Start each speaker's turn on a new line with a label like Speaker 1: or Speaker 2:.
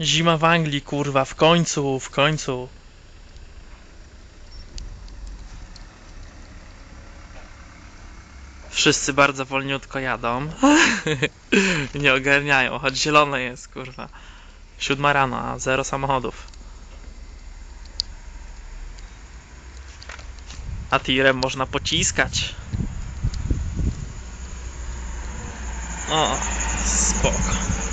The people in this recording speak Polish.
Speaker 1: Zima w Anglii, kurwa, w końcu, w końcu. Wszyscy bardzo wolniutko jadą. Nie ogarniają, choć zielone jest, kurwa. Siódma rano, a zero samochodów. A tirem można pociskać. O, spoko.